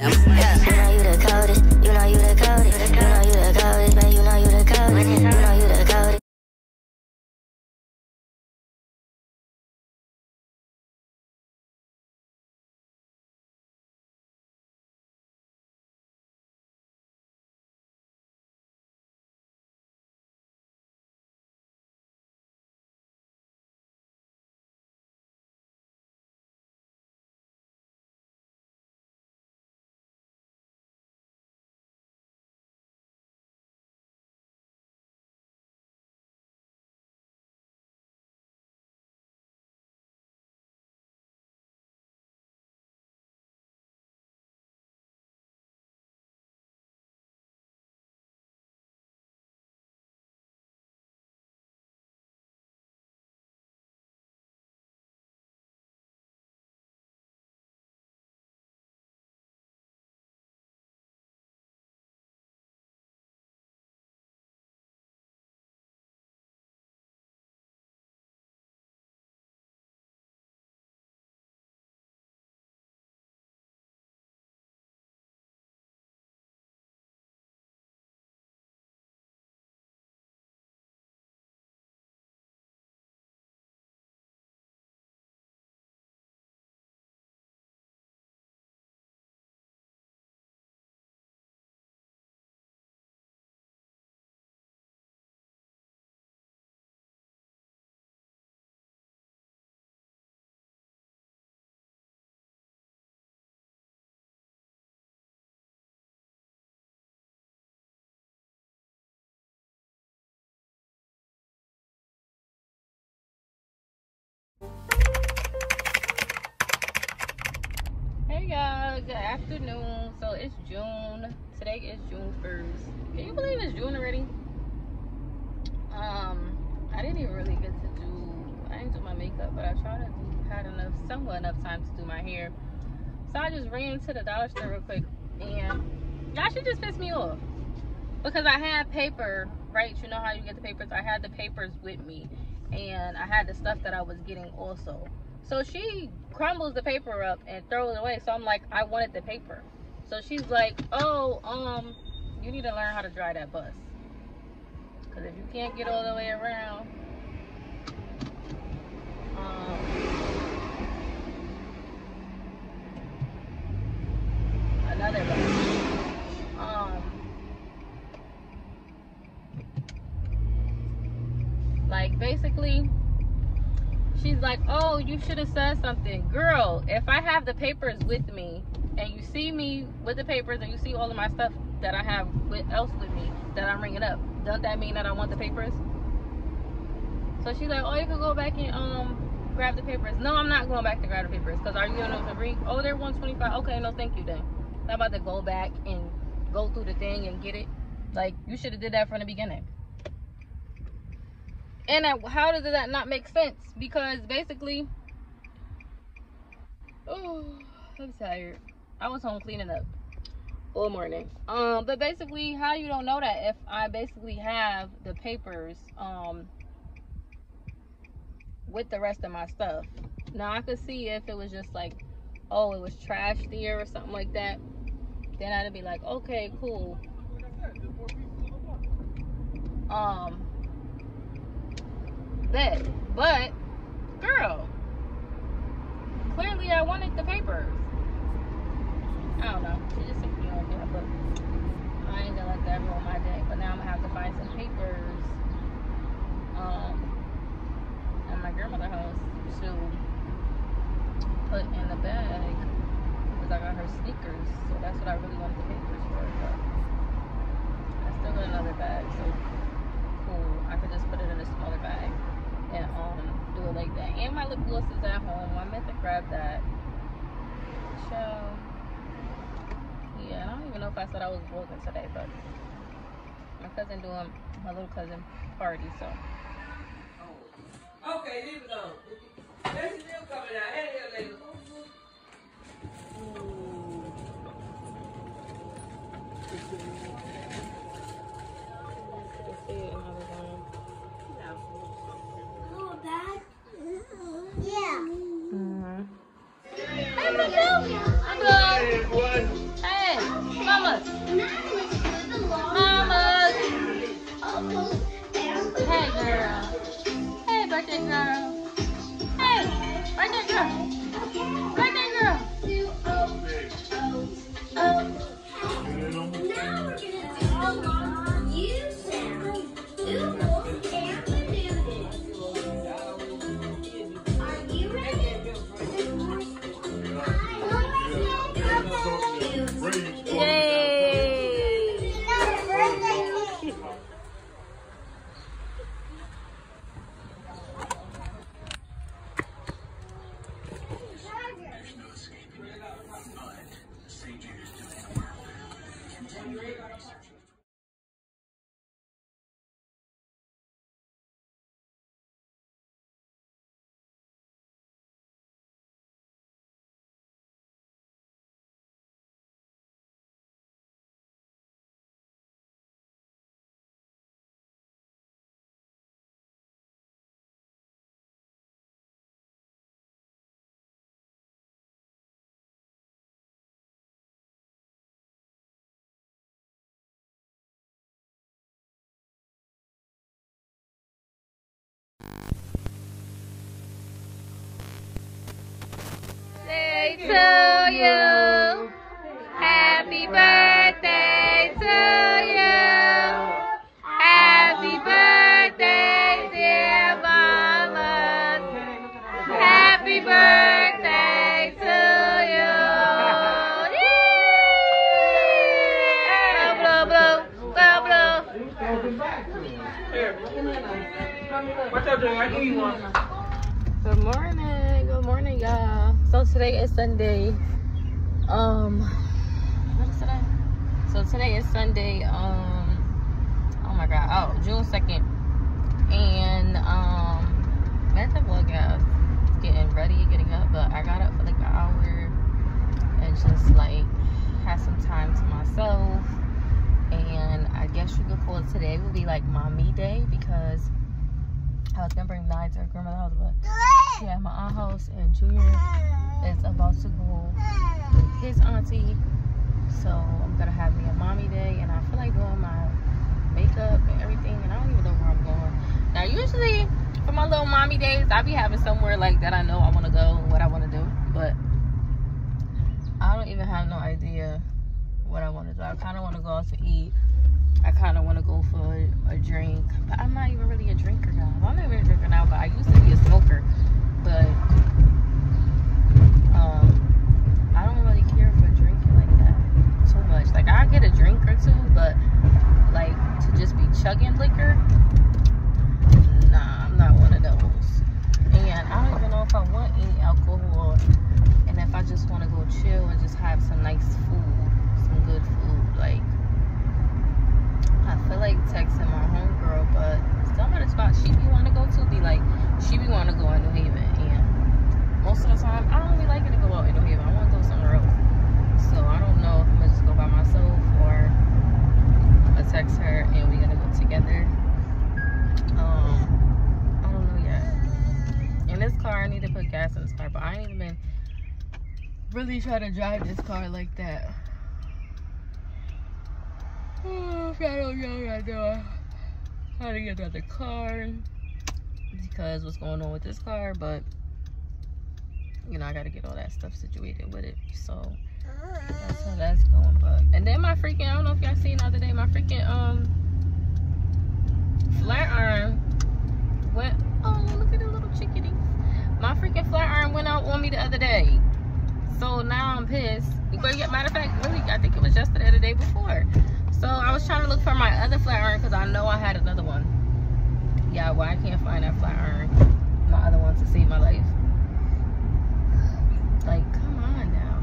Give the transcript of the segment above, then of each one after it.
You good afternoon. So it's June. Today is June 1st. Can you believe it's June already? Um, I didn't even really get to do I didn't do my makeup, but I tried to do had enough somewhat enough time to do my hair. So I just ran to the dollar store real quick and y'all should just piss me off. Because I had paper, right? You know how you get the papers? I had the papers with me and I had the stuff that I was getting also. So she crumbles the paper up and throws it away. So I'm like, I wanted the paper. So she's like, oh, um, you need to learn how to drive that bus. Because if you can't get all the way around, um, another bus. Um, like basically, she's like, "Oh, you should have said something, girl. If I have the papers with me, and you see me with the papers, and you see all of my stuff that I have with, else with me that I'm ringing up, doesn't that mean that I want the papers?" So she's like, "Oh, you can go back and um grab the papers." No, I'm not going back to grab the papers because are you gonna to read? Oh, they're 125. Okay, no, thank you then. I'm about to go back and go through the thing and get it. Like you should have did that from the beginning. And I, how does that not make sense? Because basically, oh, I'm tired. I was home cleaning up all morning. Um, but basically, how you don't know that if I basically have the papers um with the rest of my stuff. Now I could see if it was just like, oh, it was trash there or something like that. Then I'd be like, okay, cool. Um, bet. But, girl, clearly I wanted the papers. I don't know. She just on there, but I ain't gonna let that ruin my day. But now I'm gonna have to find some papers. Um, at my grandmother's house to put in the bag because I got her sneakers. So that's what I really wanted the papers for. But I still got another bag, so cool. I could just put it in a smaller bag and um do it like that. And my lip gloss is at home. I meant to grab that. So yeah, I don't even know if I said I was vlogging today, but my cousin doing my little cousin party, so. Okay, leave it alone. Hey, girl. Hey, birthday girl. Hey, birthday girl. To you. Happy birthday to you. Happy birthday, dear mama. Happy birthday to you. Yay! Blow, blow, blow, blow, Here. What's up, Jay? I give you one. Good morning. Good morning, y'all. So today is Sunday. Um, what is today? So today is Sunday. Um, oh my God. Oh, June second. And um, that's a vlog, guys. Getting ready, getting up, but I got up for like an hour and just like had some time to myself. And I guess you could call it today will be like mommy day because Was gonna bring Nye to her grandmother's house, but yeah, my aunt house and Junior is about to go with his auntie. So I'm gonna have me a mommy day and I feel like doing my makeup and everything and I don't even know where I'm going. Now usually for my little mommy days I be having somewhere like that I know I wanna go and what I wanna do. But I don't even have no idea what I wanna do. I kinda wanna go out to eat. I kind of want to go for a, a drink, but I'm not even really a drinker now. I'm not even a drinker now, but I used to be a smoker. But um, I don't really care for drinking like that too much. Like I get a drink or two, but like to just be chugging liquor, nah, I'm not one of those. And I don't even know if I want any alcohol, and if I just want to go chill and just have some nice food, some good food, like. I feel like texting my homegirl, but some of the spots she be want to go to be like, she be want to go in New Haven, and most of the time I don't be liking to go out in New Haven. I want to go somewhere else. So I don't know if I'm gonna just go by myself or I text her and we're gonna go together. Um, I don't know yet. In this car, I need to put gas in this car, but I ain't even been really trying to drive this car like that. I don't know right now how to get another car because what's going on with this car, but you know, I gotta get all that stuff situated with it. So that's how that's going. But and then my freaking I don't know if y'all seen the other day, my freaking um flat iron went oh look at the little chickadee. My freaking flat iron went out on me the other day. So now I'm pissed. But yeah, matter of fact, really I think it was yesterday or the day before. So I was trying to look for my other flat iron because I know I had another one. Yeah, well I can't find that flat iron, my other one to save my life. Like, come on now.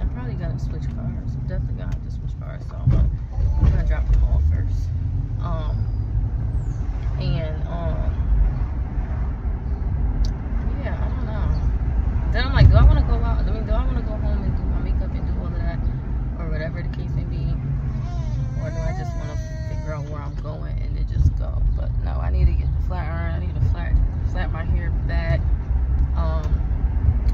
I'm probably gonna switch cars. I'm definitely gonna have to switch cars. So I'm gonna, I'm gonna drop them off first. Um, and um, yeah, I don't know. Then I'm like, do I want to go out? I mean, do I want to go home and do my makeup and do all of that, or whatever the case may be, or do I just want to figure out where I'm going and then just go? But no, I need to get the flat iron. I need to flat flat my hair back. Um,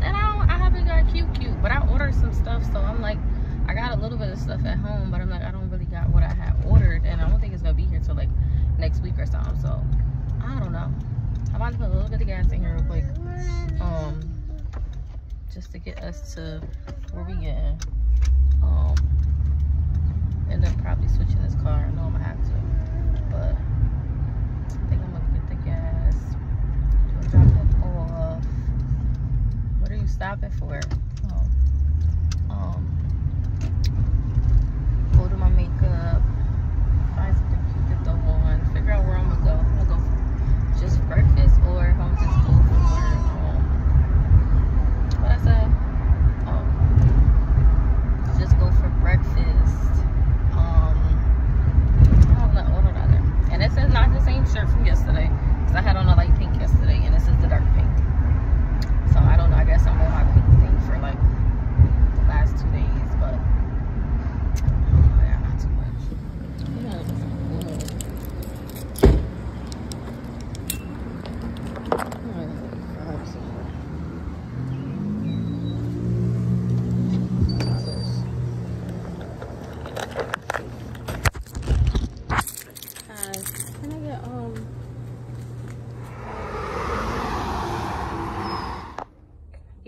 and I don't, I haven't got cute cute, but I ordered some stuff, so I'm like, I got a little bit of stuff at home, but I'm like, I don't really got what I had ordered, and I don't think it's gonna be here till like next week or something. So I don't know. I might put a little bit of gas in here real quick, um, just to get us to where we getting. Um, and then probably switching this car. I know I'm gonna have to, but I think I'm gonna get the gas. Drop it off. What are you stopping for? Oh. Um, go to my makeup, find something cute to throw on, figure out where I'm gonna go. If I'm gonna go for just breakfast or if I'm just go for um, what I say? Um,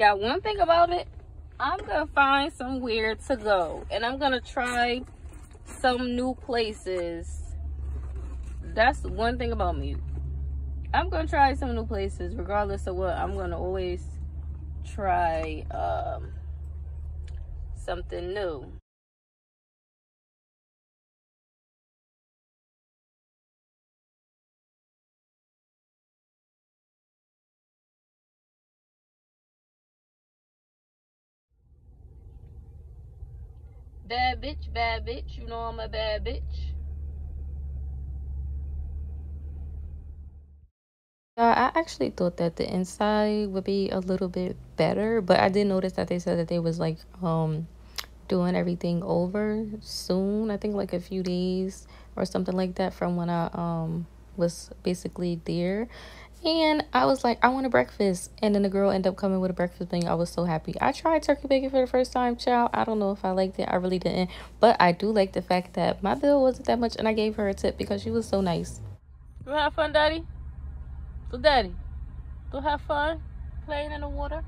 got one thing about it. I'm gonna find somewhere to go, and I'm gonna try some new places. That's one thing about me. I'm gonna try some new places, regardless of what. I'm gonna always try um, something new. Bad bitch, bad bitch. You know I'm a bad bitch. Uh, I actually thought that the inside would be a little bit better, but I did notice that they said that they was like um doing everything over soon. I think like a few days or something like that from when I um was basically there. And I was like, I want a breakfast. And then the girl ended up coming with a breakfast thing. I was so happy. I tried turkey bacon for the first time, child. I don't know if I liked it. I really didn't. But I do like the fact that my bill wasn't that much and I gave her a tip because she was so nice. You have fun, Daddy? So, Daddy, do have fun playing in the water?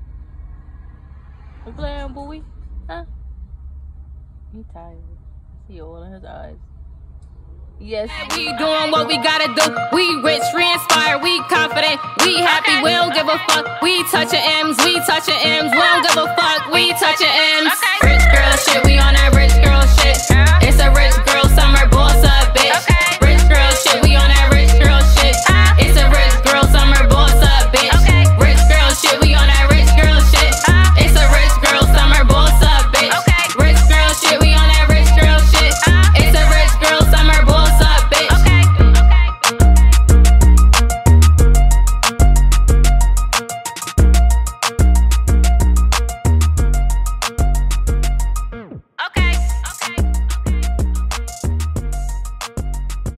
And playing buoy? Huh? He tired. I see all in his eyes. Yes. We doing what we gotta do. We rich, we inspired, we confident, we happy, okay. we don't give a fuck. We touching M's, we touching M's, we don't give a fuck. We touching M's. Okay. Rich girl shit, we on that rich girl shit. It's a rich